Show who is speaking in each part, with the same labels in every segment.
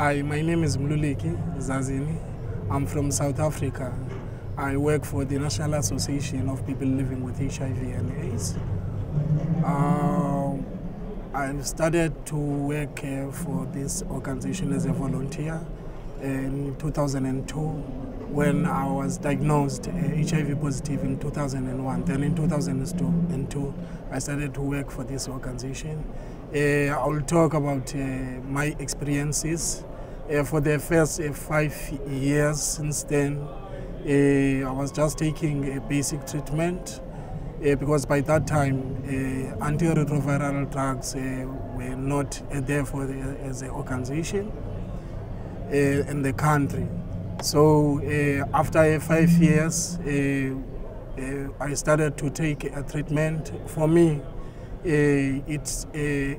Speaker 1: Hi, my name is Mluleki Zazini. I'm from South Africa. I work for the National Association of People Living with HIV and AIDS. Uh, I started to work uh, for this organization as a volunteer in 2002 when I was diagnosed uh, HIV positive in 2001. Then in 2002, I started to work for this organization. Uh, I will talk about uh, my experiences. Uh, for the first uh, five years since then, uh, I was just taking a basic treatment uh, because by that time uh, antiretroviral drugs uh, were not uh, there for the, as an organization uh, in the country. So uh, after five years, uh, uh, I started to take a treatment. For me, uh, it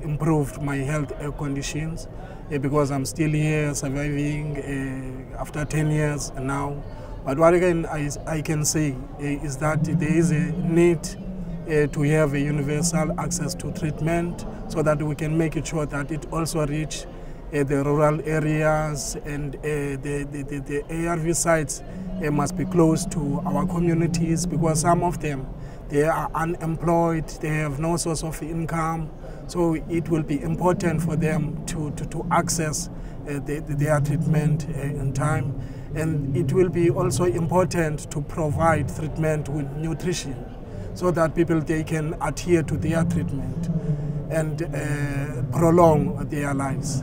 Speaker 1: improved my health conditions because I'm still here surviving after 10 years now. But what again I, I can say is that there is a need uh, to have a universal access to treatment so that we can make sure that it also reach the rural areas and uh, the, the, the, the ARV sites uh, must be close to our communities because some of them they are unemployed, they have no source of income. So it will be important for them to, to, to access uh, the, the, their treatment uh, in time. And it will be also important to provide treatment with nutrition so that people they can adhere to their treatment and uh, prolong their lives.